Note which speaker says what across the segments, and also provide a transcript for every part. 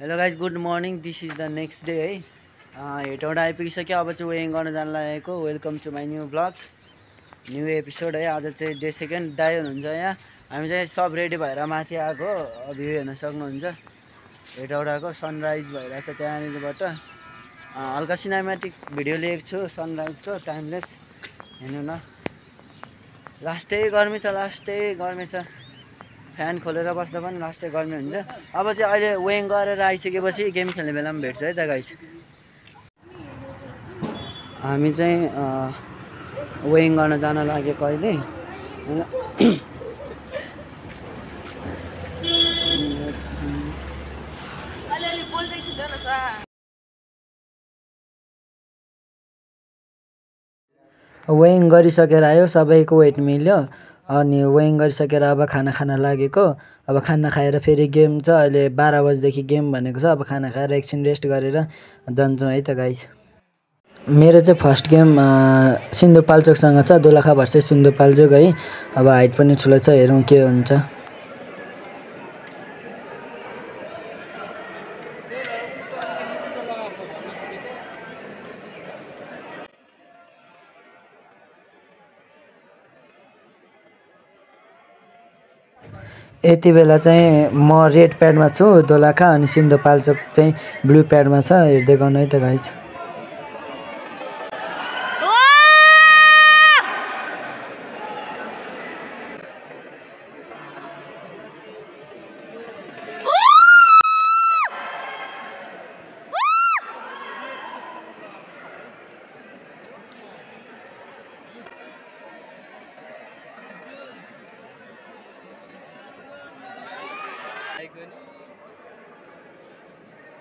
Speaker 1: Hello guys good morning this is the next day है हेटौँडा आइपुगिसक्यो अब चाहिँ वेङ गर्न जान लागेको welcome to my new blog new episode है आज चाहिँ डे सेकेन्ड दाई हुनुहुन्छ यहाँ हामी चाहिँ सब रेडी भएर माथि आएको भ्यू हेर्न सक्नुहुन्छ हेटौँडाको सनराइज भइरहेछ त्यहाँनिरबाट हल्का सिनेमेटिक भिडियो लिएको छु सनराइजको टाइमलेस हेर्नु न लास्टै गर्मी छ लास्टै गर्मी छ फ्यान खोलेर बस्दा पनि लास्टै गर्मी हुन्छ। अब चाहिँ अहिले वेङ गरेर आइसकेपछि गेम खेल्ने बेलामा भेट्छ है त गाइस हामी चाहिँ वेङ गर्न जान लागेको अहिले वेङ गरिसकेर आयो सबैको वेट मिल्यो। अनि वेङ गरिसकेर अब खाना खान लागेको। अब खाना खाएर फेरि गेम छ अहिले बाह्र बजीदेखि गेम भनेको छ अब खाना खाएर एकछिन रेस्ट गरेर जान्छौँ है त गाइस मेरो चाहिँ फर्स्ट गेम सिन्धुपाल्चोकसँग छ दोलखा भर्सेस सिन्धुपाल्चोक है। अब हाइट पनि ठुलो छ हेरौँ के हुन्छ। यति बेला चाहिँ म रेड प्याडमा छु दोलखा अनि सिन्धुपाल्चोक चाहिँ ब्लू प्याडमा छ हेर्दै गर्नु है त गाइस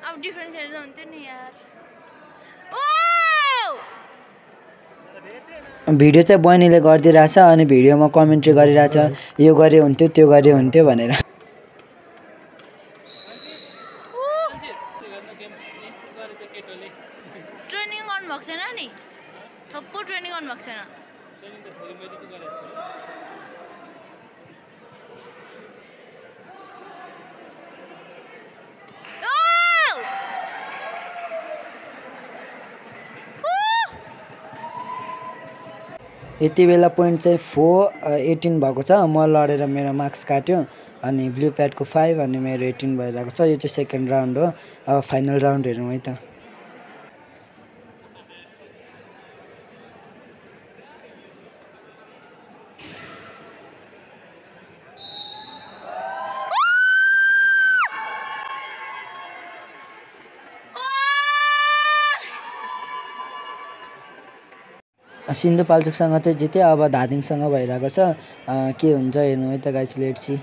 Speaker 2: अब नि यार
Speaker 1: भिडियो चाहिँ बहिनीले गरिदिइरहेछ अनि भिडियोमा कमेन्ट्री गरिरहेछ। यो गरे हुन्थ्यो त्यो गरे हुन्थ्यो भनेर
Speaker 2: ट्रेनिङ गर्नुभएको छैन नि थप्पो ट्रेनिङ गर्नुभएको छैन ओ!
Speaker 1: यति बेला पोइन्ट चाहिँ फोर एटिन भएको छ। म लडेर मेरो मार्क्स काट्यो अनि ब्लू प्याडको फाइभ अनि मेरो एटिन भइरहेको छ। यो चाहिँ सेकेन्ड राउन्ड हो। अब फाइनल राउन्ड हेरौँ है त। सिन्धुपाल्चोकसँग चाहिँ जित्यो अब धादिङसँग भइरहेको छ। के हुन्छ हेर्नु है त गाइस लेट सी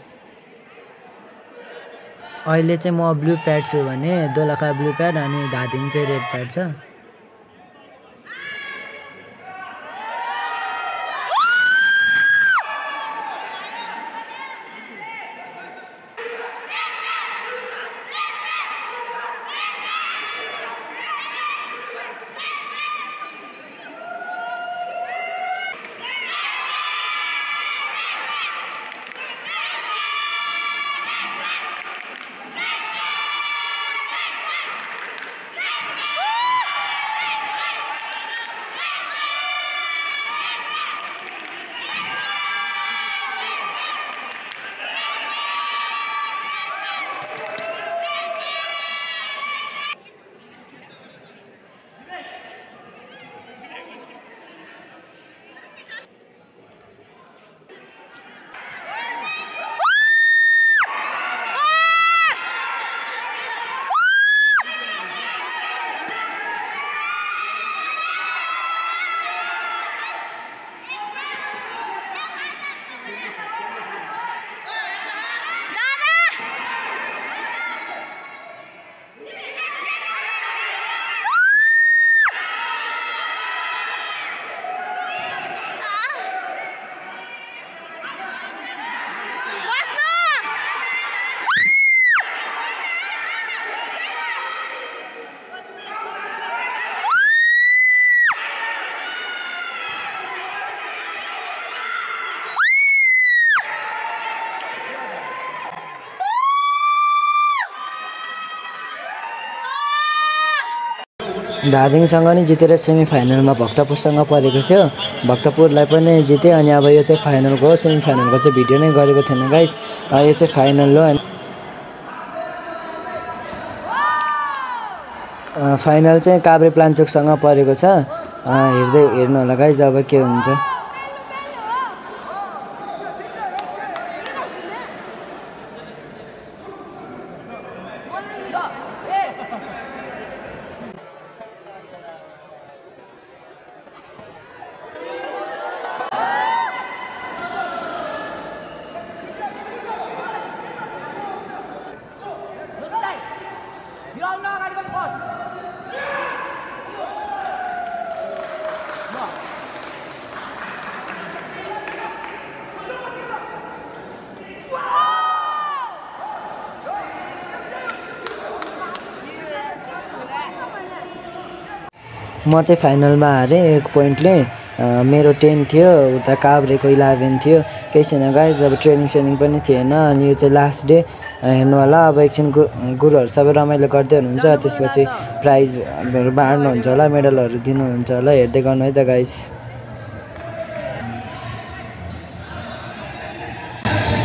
Speaker 1: अहिले चाहिँ म ब्लू प्याड छु भने दोलखा ब्लू प्याड अनि धादिङ चाहिँ रेड प्याड छ। धादिङसँग नि जितेर सेमी फाइनलमा भक्तपुरसँग परेको थियो। भक्तपुरलाई पनि जित्यो अनि अब यो चाहिँ फाइनलको सेमी फाइनलको चाहिँ भिडियो नै गरेको थिएन गाइस। यो चाहिँ फाइनल हो फाइनल चाहिँ काभ्रे प्लान्चोकसँग परेको छ। हेर्दै हेर्नु होला गाइज अब के हुन्छ। म चाहिँ फाइनलमा हारेँ एक पोइन्टले। मेरो टेन थियो उता काभ्रेको इलेभेन थियो। केही छैन गाइज अब ट्रेनिङ सेनिङ पनि थिएन अनि यो चाहिँ लास्ट डे हेर्नु होला अब एकछिन गु गुरुहरू सबै रमाइलो गर्दै हुनुहुन्छ त्यसपछि प्राइजहरू बाँड्नुहुन्छ होला मेडलहरू दिनुहुन्छ होला हेर्दै गर्नु है त गाइस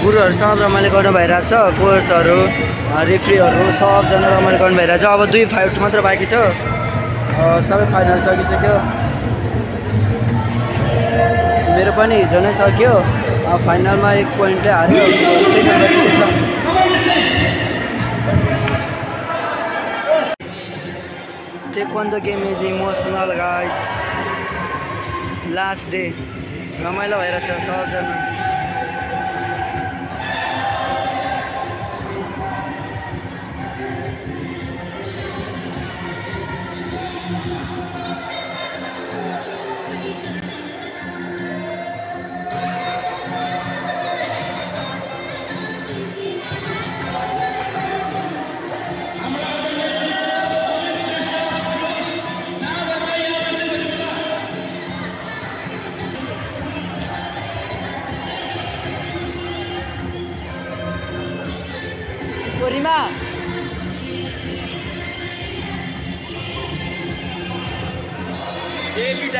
Speaker 1: गुरुहरू सब रमाइलो गर्नु भइरहेछ कोचहरू रेफ्रीहरू सबजना रमाइलो गर्नु भइरहेछ। अब दुई फाइट मात्र बाँकी छ। सबै फाइनल सकिसक्यो। मेरो पनि हिजो नै सक्यो। फाइनलमा एक पोइन्टले हार्यो। Taekwondo game is emotional guys. Last day रमाइलो भइरहेछ सबजना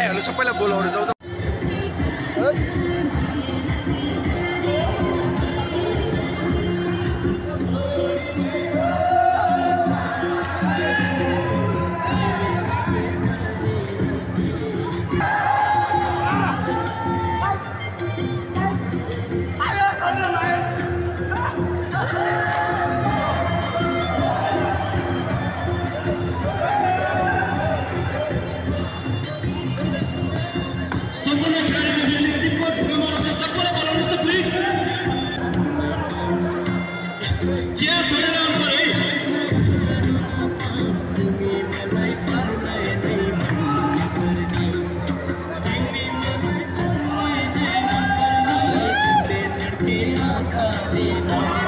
Speaker 3: मिठाईहरू सबैलाई बोलाउनु जाउँ
Speaker 1: हाम्रो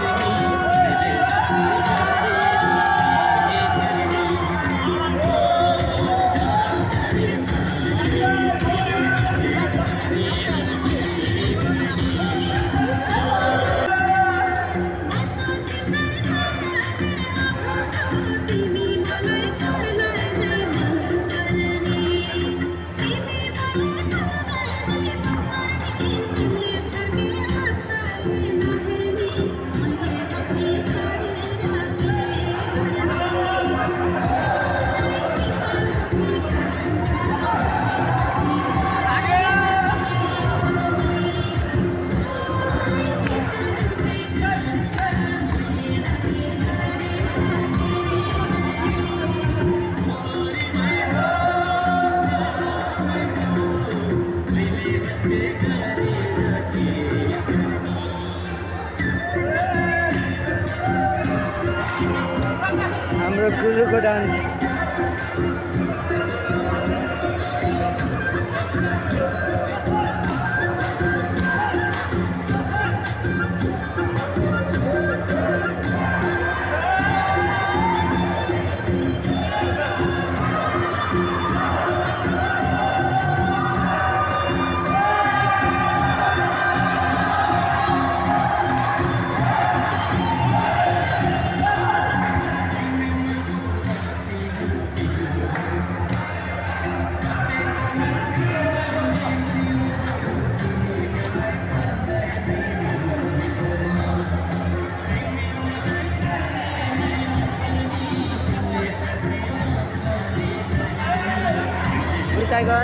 Speaker 1: टाइगर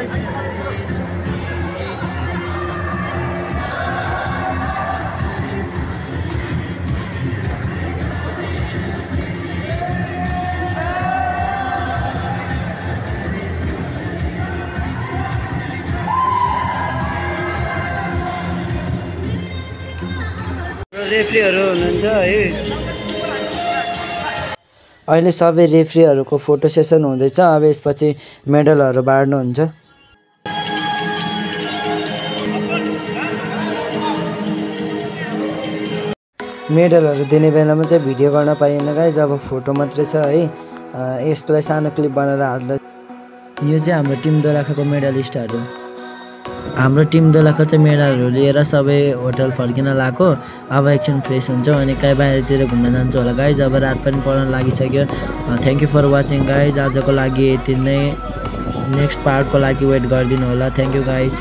Speaker 1: रेफ्रीहरू हुनुहुन्छ है। अहिले सबै रेफ्रीहरूको फोटो सेसन हुँदैछ। अब यसपछि मेडलहरू बाँड्नुहुन्छ। मेडलहरू दिने बेलामा चाहिँ भिडियो गर्न पाइएन गाइज। अब फोटो मात्रै छ है। यसलाई सानो क्लिप बनाएर हाल्दा यो चाहिँ हाम्रो टिम दोलखाको मेडलिस्टहरू। हाम्रो टिम दोलखा चाहिँ मेडलहरू लिएर सबै होटल फर्किन लाग्यो अब एकछिन फ्रेस हुन्छौँ अनि कहीँ बाहिरतिर घुम्न जान्छौँ होला। गाइज अब रात पनि पर्न लागिसक्यो। Thank you for watching guys आजको लागि यति नै। नेक्स्ट पार्टको लागि वेट गरिदिनु होला। Thank you guys